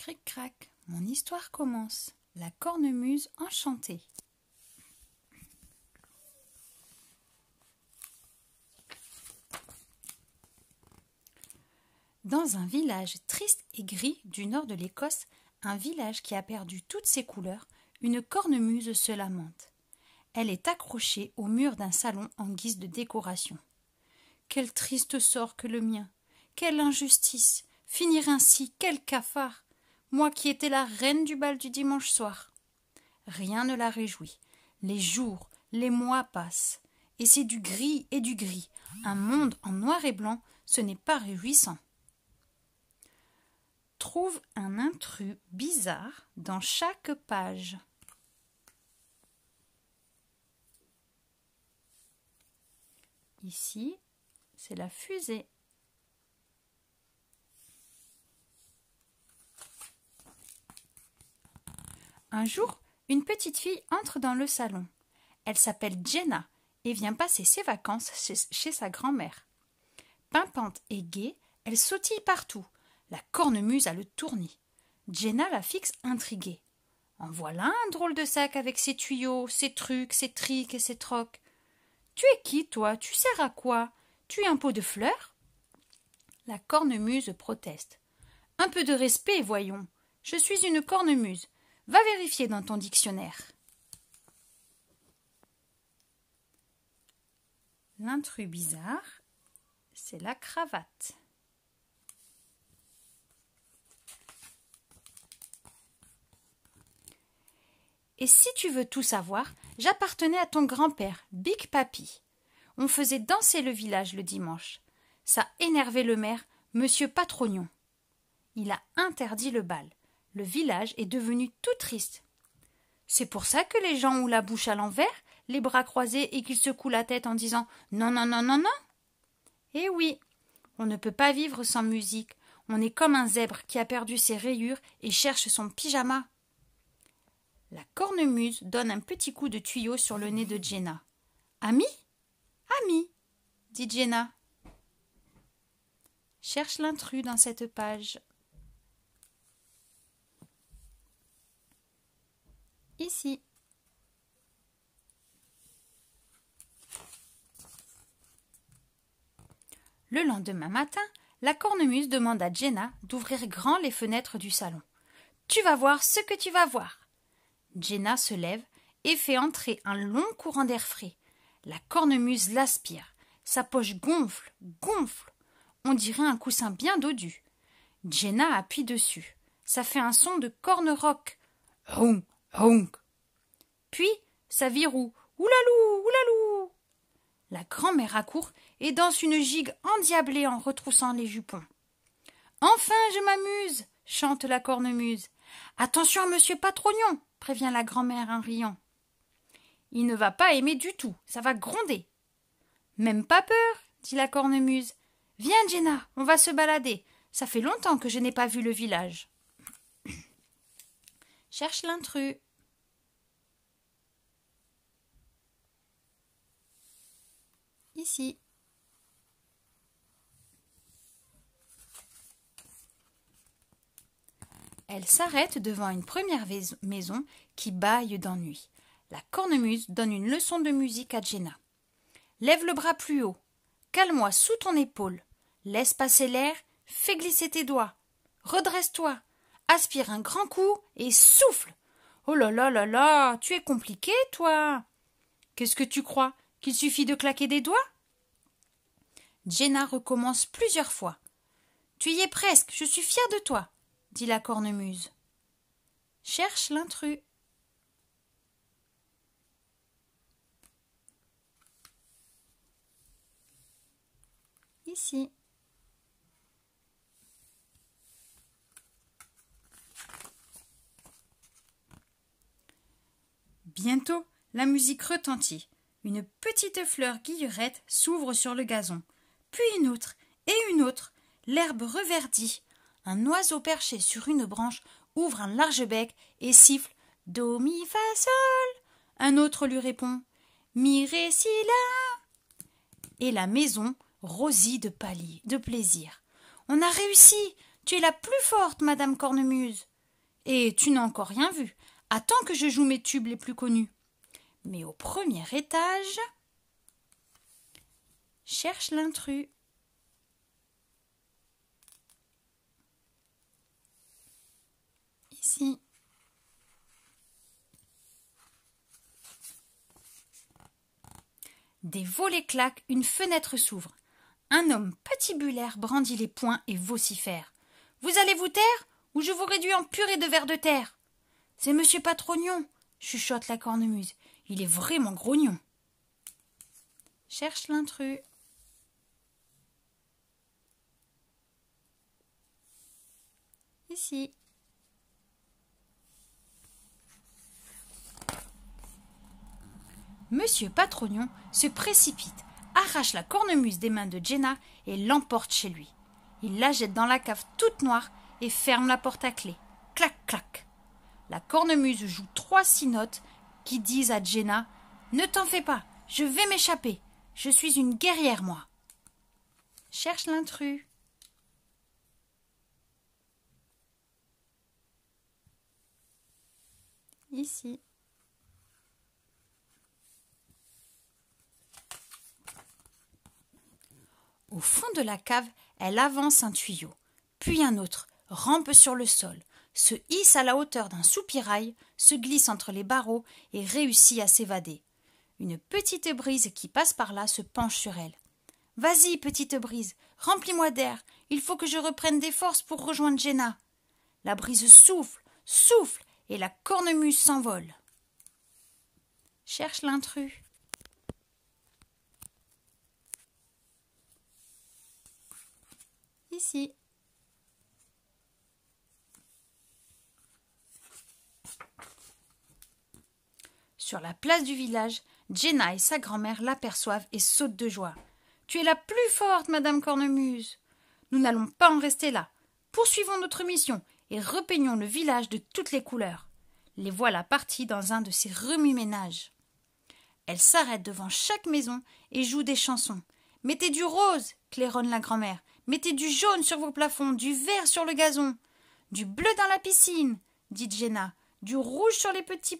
Cric-crac, mon histoire commence. La cornemuse enchantée. Dans un village triste et gris du nord de l'Écosse, un village qui a perdu toutes ses couleurs, une cornemuse se lamente. Elle est accrochée au mur d'un salon en guise de décoration. Quel triste sort que le mien. Quelle injustice. Finir ainsi, quel cafard. Moi qui étais la reine du bal du dimanche soir. Rien ne la réjouit. Les jours, les mois passent. Et c'est du gris et du gris. Un monde en noir et blanc, ce n'est pas réjouissant trouve un intrus bizarre dans chaque page. Ici, c'est la fusée. Un jour, une petite fille entre dans le salon. Elle s'appelle Jenna et vient passer ses vacances chez, sa grand-mère. Pimpante et gaie, elle sautille partout. La cornemuse a le tournis. Jenna la fixe intriguée. En voilà un drôle de sac avec ses tuyaux, ses trucs, ses trics et ses trocs. Tu es qui, toi? Tu sers à quoi? Tu es un pot de fleurs? La cornemuse proteste. Un peu de respect, voyons. Je suis une cornemuse. Va vérifier dans ton dictionnaire. L'intrus bizarre, c'est la cravate. Et si tu veux tout savoir, j'appartenais à ton grand-père, Big Papy. On faisait danser le village le dimanche. Ça énervait le maire, monsieur Patrognon. Il a interdit le bal. Le village est devenu tout triste. C'est pour ça que les gens ont la bouche à l'envers, les bras croisés et qu'ils secouent la tête en disant Non, non, non, non, non. Eh oui, on ne peut pas vivre sans musique. On est comme un zèbre qui a perdu ses rayures et cherche son pyjama. La cornemuse donne un petit coup de tuyau sur le nez de Jenna. Ami Ami dit Jenna. Cherche l'intrus dans cette page. Ici. Le lendemain matin, la cornemuse demande à Jenna d'ouvrir grand les fenêtres du salon. Tu vas voir ce que tu vas voir. Jenna se lève et fait entrer un long courant d'air frais. La cornemuse l'aspire. Sa poche gonfle, gonfle. On dirait un coussin bien dodu. Jenna appuie dessus. Ça fait un son de corne rock. Honk. Puis, ça viroue. Oulalou, oulalou. La grand-mère accourt et danse une gigue endiablée en retroussant les jupons. Enfin, je m'amuse, chante la cornemuse. Attention, monsieur Patrognon, prévient la grand-mère en riant. Il ne va pas aimer du tout, ça va gronder. Même pas peur, dit la cornemuse. Viens, Jenna, on va se balader. Ça fait longtemps que je n'ai pas vu le village. Cherche l'intrus. Ici. Elle s'arrête devant une première maison qui bâille d'ennui. La cornemuse donne une leçon de musique à Jenna. Lève le bras plus haut. Cale-moi sous ton épaule. Laisse passer l'air. Fais glisser tes doigts. Redresse-toi. Aspire un grand coup et souffle. Oh là là là là, tu es compliqué, toi. Qu'est-ce que tu crois? Qu'il suffit de claquer des doigts? Jenna recommence plusieurs fois. Tu y es presque, je suis fière de toi dit la cornemuse. Cherche l'intrus. Ici. Bientôt, la musique retentit. Une petite fleur guillerette s'ouvre sur le gazon, puis une autre et une autre. L'herbe reverdit, un oiseau perché sur une branche ouvre un large bec et siffle Do mi fa sol. Un autre lui répond Mi ré si la. Et la maison rosit de, de plaisir. On a réussi. Tu es la plus forte, Madame Cornemuse. Et tu n'as encore rien vu. Attends que je joue mes tubes les plus connus. Mais au premier étage. Cherche l'intrus. Ici. Des volets claquent, une fenêtre s'ouvre. Un homme patibulaire brandit les poings et vocifère. Vous allez vous taire ou je vous réduis en purée de vers de terre? C'est monsieur Patrognon, chuchote la cornemuse. Il est vraiment grognon. Cherche l'intrus. Ici. Monsieur Patrognon se précipite, arrache la cornemuse des mains de Jenna et l'emporte chez lui. Il la jette dans la cave toute noire et ferme la porte à clé. Clac, clac. La cornemuse joue trois six notes qui disent à Jenna Ne t'en fais pas, je vais m'échapper. Je suis une guerrière, moi. Cherche l'intrus. Ici. Au fond de la cave, elle avance un tuyau, puis un autre, rampe sur le sol, se hisse à la hauteur d'un soupirail, se glisse entre les barreaux et réussit à s'évader. Une petite brise qui passe par là se penche sur elle. Vas-y, petite brise, remplis-moi d'air, il faut que je reprenne des forces pour rejoindre Jenna. La brise souffle, souffle, et la cornemuse s'envole. Cherche l'intrus. Ici. Sur la place du village, Jenna et sa grand-mère l'aperçoivent et sautent de joie. Tu es la plus forte, Madame Cornemuse. Nous n'allons pas en rester là. Poursuivons notre mission et repeignons le village de toutes les couleurs. Les voilà partis dans un de ces remue-ménages. Elle s'arrête devant chaque maison et joue des chansons. Mettez du rose, claironne la grand-mère. Mettez du jaune sur vos plafonds, du vert sur le gazon, du bleu dans la piscine, dit Jenna, du rouge sur les petits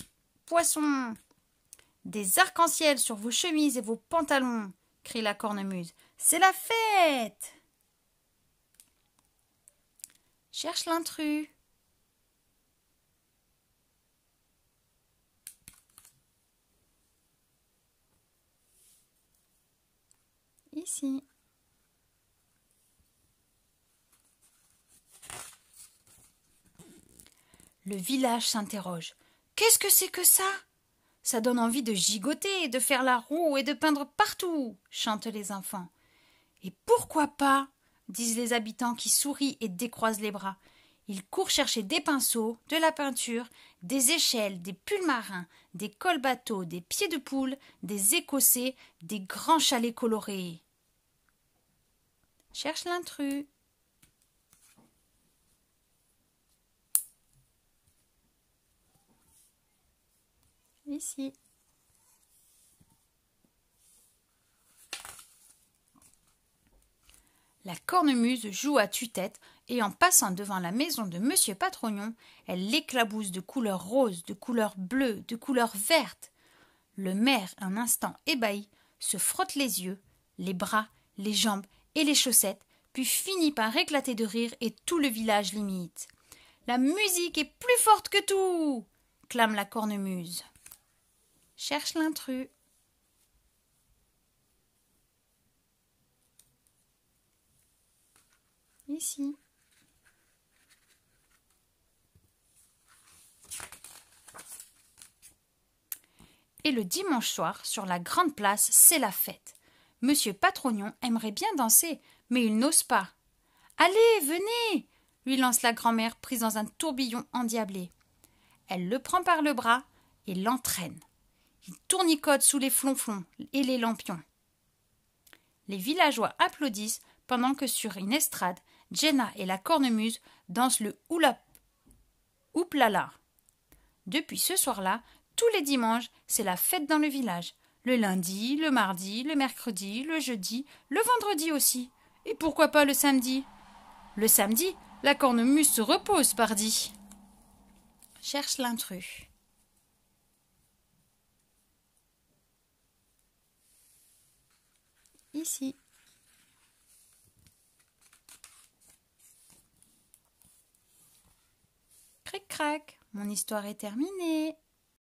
des arcs-en-ciel sur vos chemises et vos pantalons, crie la cornemuse. C'est la fête. Cherche l'intrus. Ici. Le village s'interroge. Qu'est-ce que c'est que ça? Ça donne envie de gigoter, de faire la roue et de peindre partout, chantent les enfants. Et pourquoi pas? disent les habitants qui sourient et décroisent les bras. Ils courent chercher des pinceaux, de la peinture, des échelles, des pulls marins, des cols bateaux, des pieds de poule, des écossais, des grands chalets colorés. Cherche l'intrus. Ici. La cornemuse joue à tue-tête et en passant devant la maison de Monsieur Patrognon, elle l'éclabousse de couleur rose, de couleur bleue, de couleur verte. Le maire, un instant ébahi, se frotte les yeux, les bras, les jambes et les chaussettes, puis finit par éclater de rire et tout le village l'imite. La musique est plus forte que tout clame la cornemuse. Cherche l'intrus. Ici. Et le dimanche soir, sur la grande place, c'est la fête. Monsieur Patrognon aimerait bien danser, mais il n'ose pas. Allez, venez lui lance la grand-mère prise dans un tourbillon endiablé. Elle le prend par le bras et l'entraîne. Tournicote sous les flonflons et les lampions. Les villageois applaudissent pendant que sur une estrade, Jenna et la cornemuse dansent le oula ouplala. Depuis ce soir-là, tous les dimanches, c'est la fête dans le village. Le lundi, le mardi, le mercredi, le jeudi, le vendredi aussi. Et pourquoi pas le samedi? Le samedi, la cornemuse se repose, pardi. cherche l'intrus. Ici. Cric crac, mon histoire est terminée.